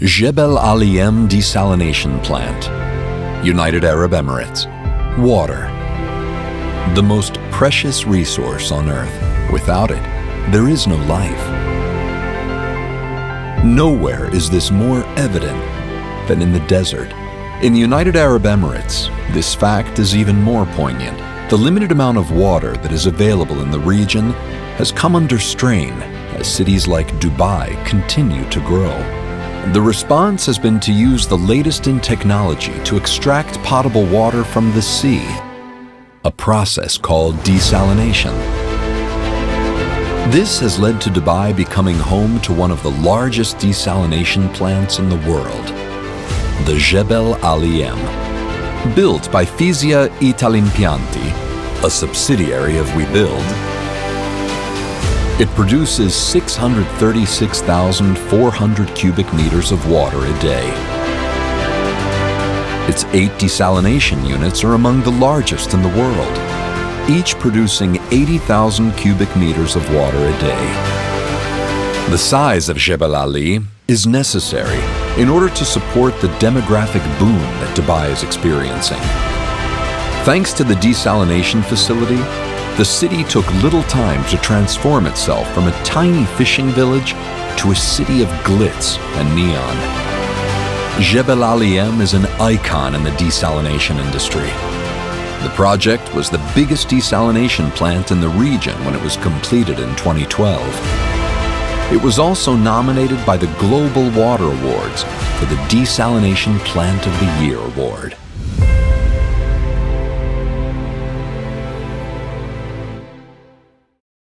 Jebel Ali M Desalination Plant, United Arab Emirates. Water. The most precious resource on Earth. Without it, there is no life. Nowhere is this more evident than in the desert. In the United Arab Emirates, this fact is even more poignant. The limited amount of water that is available in the region has come under strain as cities like Dubai continue to grow. The response has been to use the latest in technology to extract potable water from the sea, a process called desalination. This has led to Dubai becoming home to one of the largest desalination plants in the world, the Jebel Ali M. Built by Fisia Italimpianti, a subsidiary of WeBuild, it produces 636,400 cubic meters of water a day. Its eight desalination units are among the largest in the world, each producing 80,000 cubic meters of water a day. The size of Jebel Ali is necessary in order to support the demographic boom that Dubai is experiencing. Thanks to the desalination facility, the city took little time to transform itself from a tiny fishing village to a city of glitz and neon. Jebel Ali M is an icon in the desalination industry. The project was the biggest desalination plant in the region when it was completed in 2012. It was also nominated by the Global Water Awards for the Desalination Plant of the Year award.